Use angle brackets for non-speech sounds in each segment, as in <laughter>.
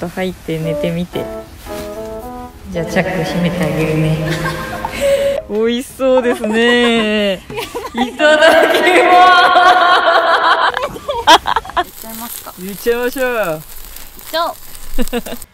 と入って寝てみて。じゃあチャック閉めてあげるね。<laughs> 美味しそうですね。<laughs> いただきます。ちゃいますか入れちゃいましょう。じゃあ <laughs>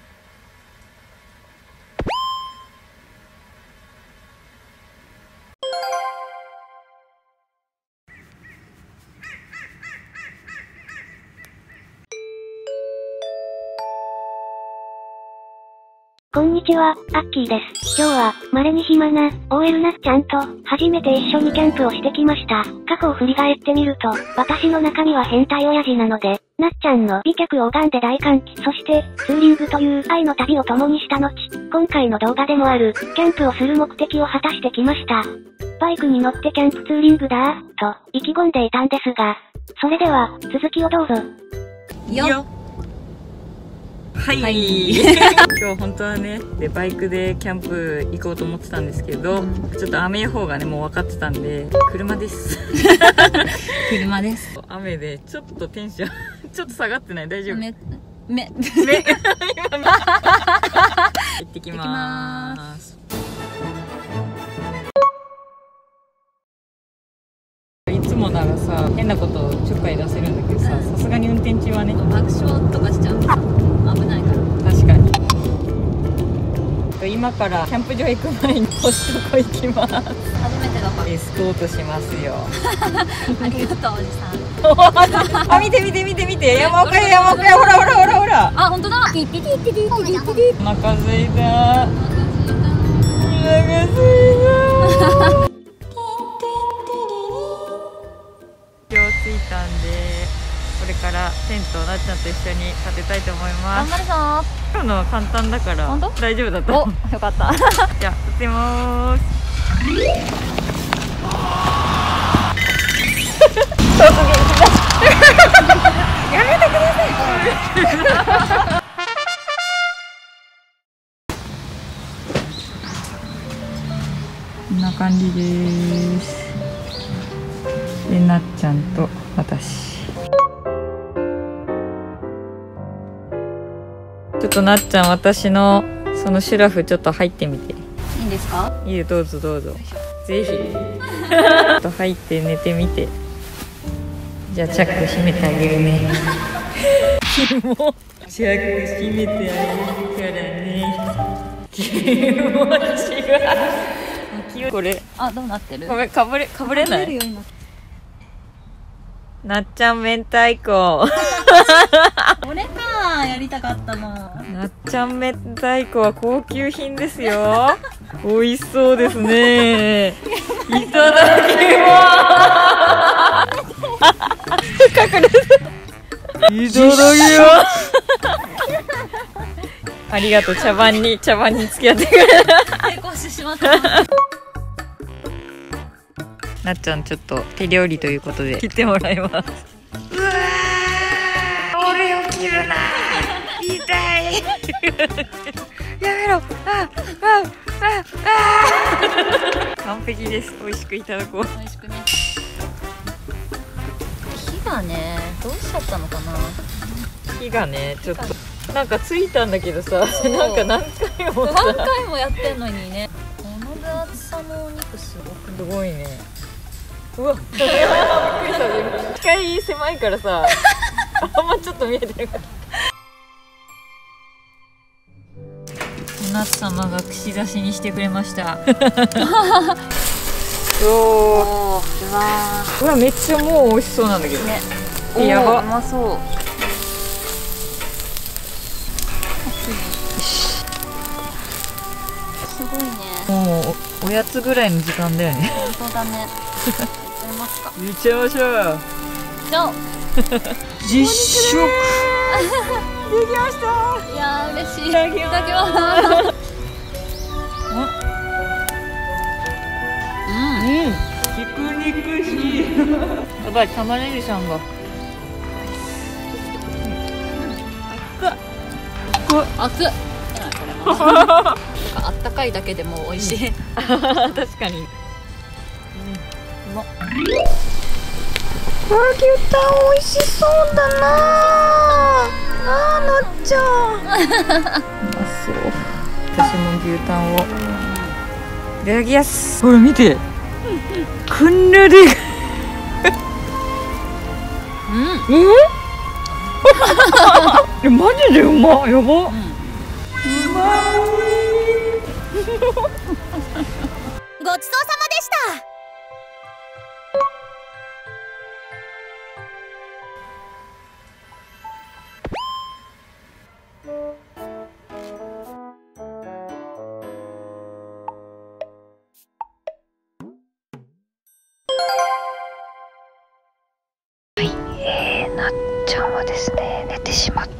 こんにちは、アッキーです。今日は、稀に暇な、OL なっちゃんと、初めて一緒にキャンプをしてきました。過去を振り返ってみると、私の中身は変態親父なので、なっちゃんの美脚を拝んで大歓喜、そして、ツーリングという愛の旅を共にした後、今回の動画でもある、キャンプをする目的を果たしてきました。バイクに乗ってキャンプツーリングだー、と、意気込んでいたんですが、それでは、続きをどうぞ。よはい、はい。<laughs> 今日本当はねでバイクでキャンプ行こうと思ってたんですけど、ちょっと雨予報がねもう分かってたんで車です。<laughs> 車です。雨でちょっとテンション <laughs> ちょっと下がってない。大丈夫？めめ。目今目行ってきますさ変なことちょっかい出せるんだけどささすがに運転中はね。爆笑とかしちゃうと危ないから。確かに。今からキャンプ場行く前にコストコ行きます。初めてだから。エスコートしますよ。<laughs> ありがとうおじさん。<laughs> あ見て見て見て見て。山岡屋山岡。屋ほらほらほらほら。あ本当だ。ピッピピピピピピピお腹すいたお腹すいたからテントをなっちゃんと一緒に立てたいと思います。頑張るぞ。今日のは簡単だから本当？大丈夫だと。およかった。<laughs> じゃあ立 <laughs> てまーすこんな感じです。でなっちゃんと私となっちゃん私のそのシュラフちょっと入ってみて。いいんですか？いいよどうぞどうぞ。ぜひ。ちょっと入って寝てみて。じゃあチャック閉めてあげるね。キモ。チャック閉めてあげるからね。気持ちがこれ。あどうなってる？ごめんかぶれかぶれない。なっちゃん明太子りたかったのなっちゃん明太子は高級品ですよ。<laughs> 美味しそうですね。いただきます。隠れたいただきます。ありがとう茶番に茶番に付き合ってくれた成功してしまった。なっちゃんちょっと手料理ということで。切ってもらいます。うわー俺を切るな痛い。<laughs> やめろ。ああああ。完璧です。美味しくいただこう。美味しくね。火がねどうしちゃったのかな。火がねちょっとなんかついたんだけどさなんか何回もさ何回もやってんのにね。この分厚さのお肉すごくすごいね。うわ。<laughs> びっくりした。機械狭いからさ <laughs> あんまちょっと見えてなかったお夏様が串刺しにしてくれました。<laughs> おうわうわめっちゃもう美味しそうなんだけど。ね。えやば。うまそう。すごいね。もうおおやつぐらいの時間だよね。本当だね。いっちゃいますか。入れちゃいましょう。じゃあ実食できました。いやー嬉しい。いただきます。いただきますうん肉肉しいやばい玉ねぎさんが。熱っ。これはあったかいだけでも美味しい、確かに。うん。うまっ。わ牛タン美味しそうだなちゃんあそう私も牛タンを。いただきます。ほら見て。こんなでかいうん。え？<laughs> えマジでうまやば、うま <laughs> ごちそうさまでしたしまっ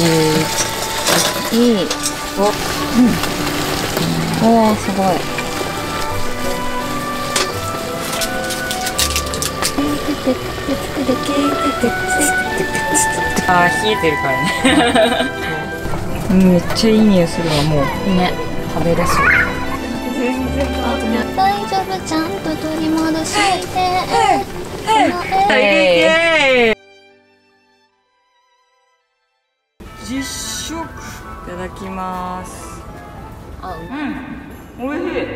いいおうんおーすごいあー冷えてるからねうんめっちゃいい匂いするわもうね食べれそう大丈夫ちゃんと取り戻して実食いただきます。あうん。おいしい。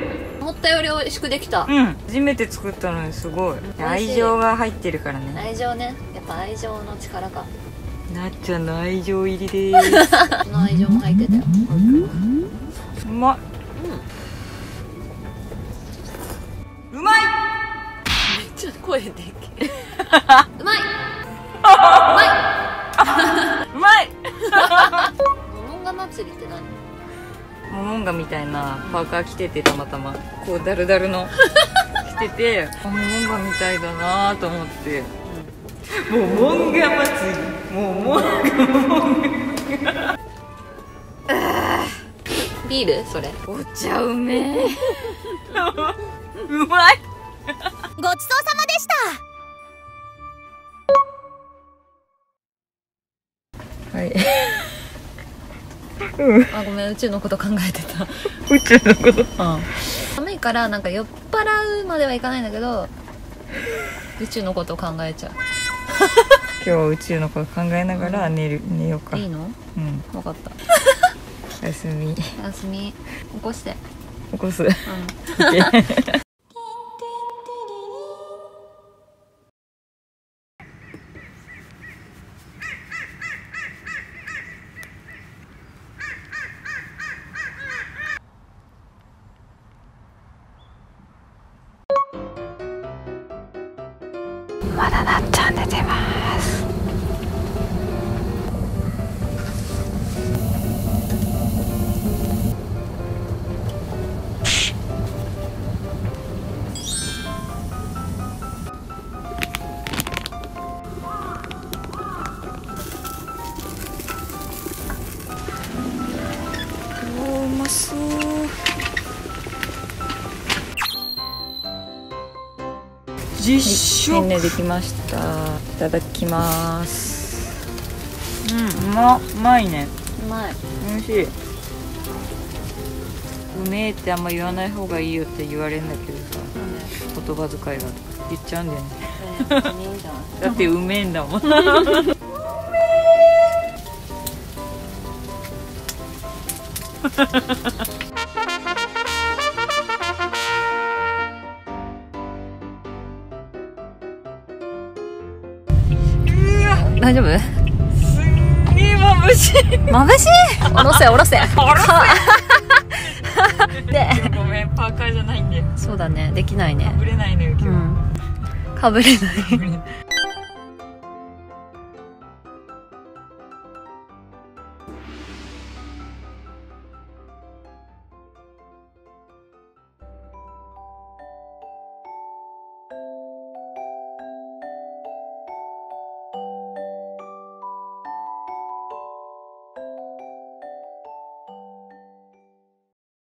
思ったより美味しくできた。うん。初めて作ったのにすごい。愛情が入ってるからね。愛情ね。やっぱ愛情の力か。なっちゃんの愛情入りです。<laughs> その愛情も入ってたよ。うまい、うまい。<laughs> ちょっと声でけ。<laughs> うまい。うま祭りって何？モモンガみたいなパーカー着ててたまたま。こうダルダルの。<laughs> 着ててあモモンガみたいだなと思って。モモンガ祭り。モモンガ。ビール？それ。お茶うめえ。<laughs> うまい。ごちそうさまでした。はいあごめん宇宙のこと考えてた。宇宙のこと。寒いからなんか酔っ払うまではいかないんだけど宇宙のことを考えちゃ <laughs> 今日は宇宙のこと考えながら寝る寝ようか。ういいの？うん。分かった。おやすみ。起おやすみ。起こして。こす。うん。<laughs> まちゃん出てます。おうまそう。実食。ねできました。いただきます。うんうまうまいね。うまい。美味しい。うめえってあんま言わない方がいいよって言われるんだけどさ。言葉遣いが。言っちゃうんだよね。いいんじゃないだ。ってうめえんだもん <laughs> 大丈夫？すんげえ眩眩しい。眩しい？下ろせ下ろせ。で。ごめんパーカーじゃないんだよそうだねできないね。ぶれないのよ今日、うん。かぶれない